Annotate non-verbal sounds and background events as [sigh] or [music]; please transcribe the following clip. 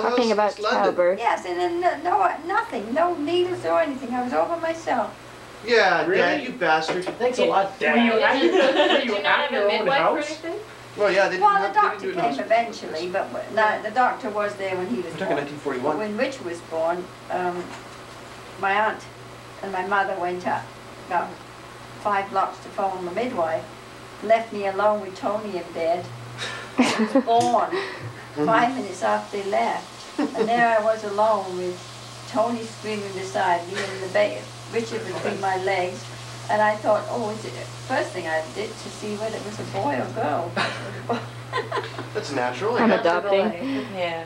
build Talking about childbirth. Yes, and then no, no, nothing, no needles or anything. I was all by myself. Yeah, Really? Dad, you bastard. Thanks a lot, Were you Dad. at, [laughs] were you you not at have your a own midwife or house? Well, yeah, they Well, the have, they didn't doctor do it in came hospital. eventually, but the, the doctor was there when he was We're talking born. 1941. When Rich was born, um, my aunt and my mother went up about five blocks to phone the midwife, left me alone with Tony in bed. He was born five minutes after they left. And there I was alone with Tony screaming beside me and the ba- Richard between my legs. And I thought, oh, is it, first thing I did to see whether it was a boy or girl. That's natural. I'm adopting. Yeah.